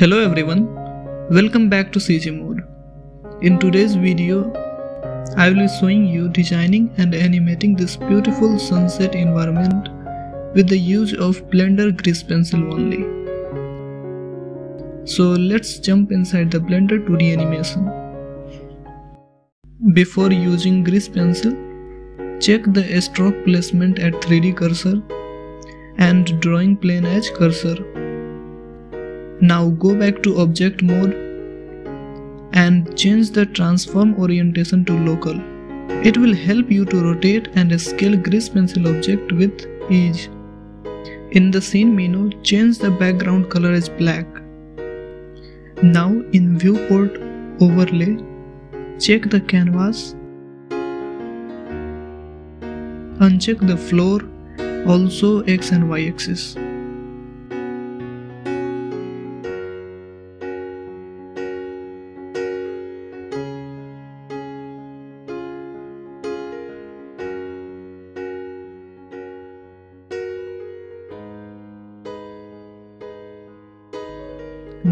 Hello everyone, welcome back to CG Mood. In today's video, I will be showing you designing and animating this beautiful sunset environment with the use of Blender Grease Pencil only. So let's jump inside the Blender 2D animation. Before using Grease Pencil, check the stroke placement at 3D cursor and drawing plane edge cursor. Now go back to object mode and change the transform orientation to local. It will help you to rotate and scale grease pencil object with ease. In the scene menu, change the background color as black. Now in viewport overlay, check the canvas, uncheck the floor, also x and y axis.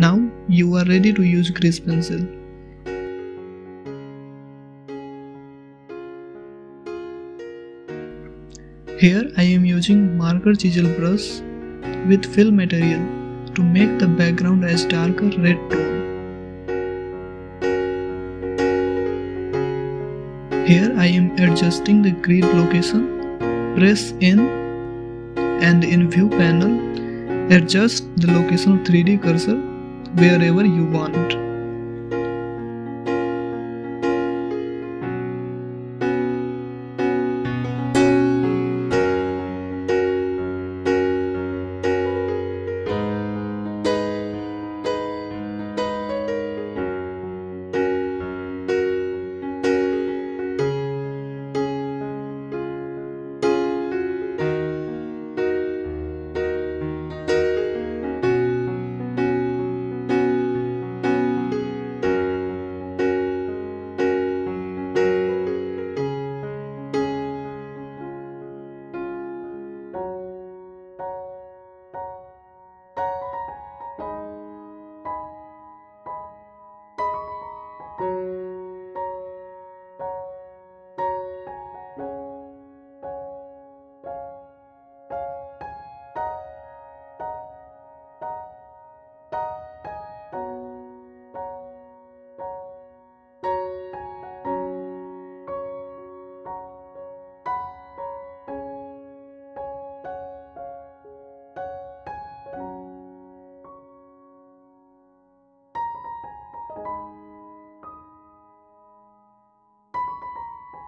Now you are ready to use grease pencil. Here I am using marker chisel brush with fill material to make the background as darker red tone. Here I am adjusting the grid location, press N and in view panel adjust the location of 3D cursor wherever you want.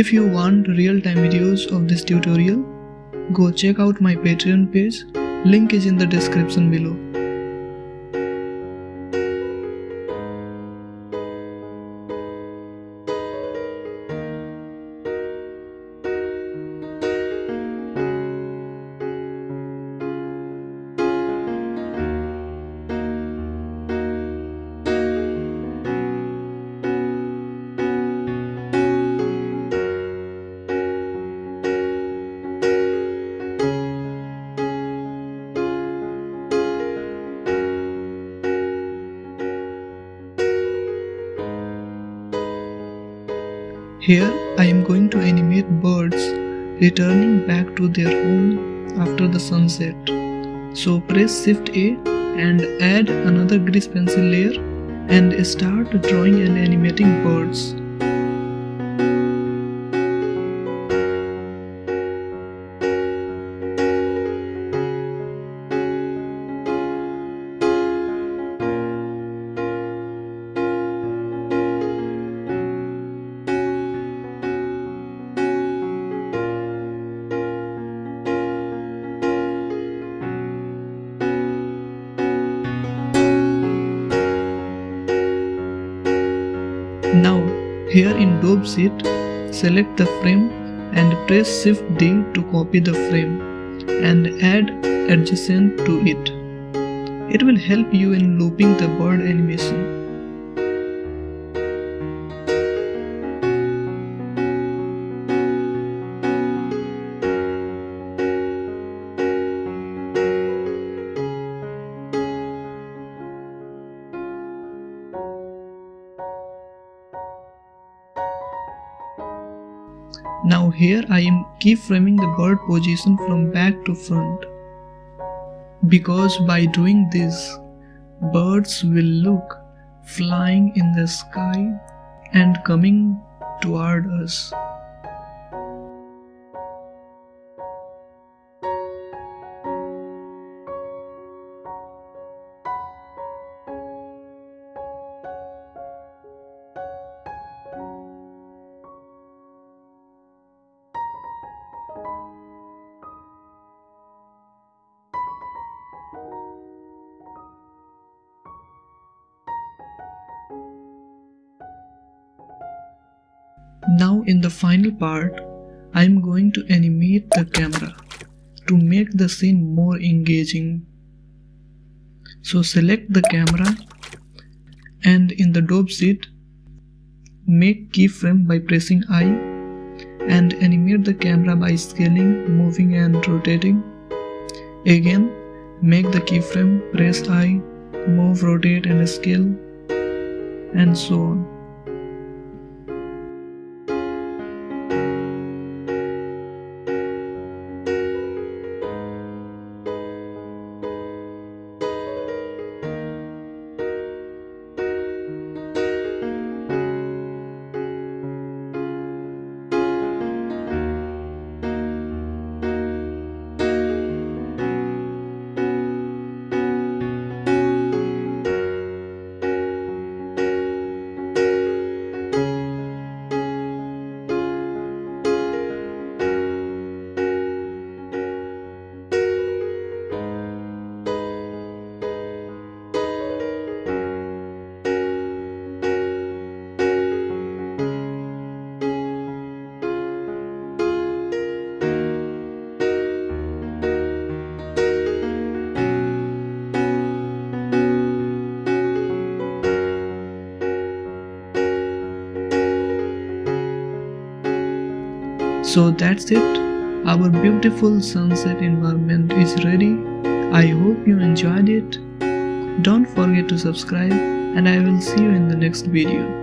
If you want real-time videos of this tutorial, go check out my Patreon page, link is in the description below. Here I am going to animate birds returning back to their home after the sunset. So press shift A and add another grease pencil layer and start drawing and animating here in Dope Sheet, select the frame and press Shift D to copy the frame and add adjacent to it. It will help you in looping the bird animation. Now here I am keyframing the bird position from back to front. Because by doing this, birds will look flying in the sky and coming toward us. Now in the final part, I am going to animate the camera to make the scene more engaging. So select the camera and in the Dope Sheet, make keyframe by pressing I and animate the camera by scaling, moving and rotating. Again, make the keyframe, press I, move, rotate and scale and so on. So that's it. Our beautiful sunset environment is ready. I hope you enjoyed it. Don't forget to subscribe and I will see you in the next video.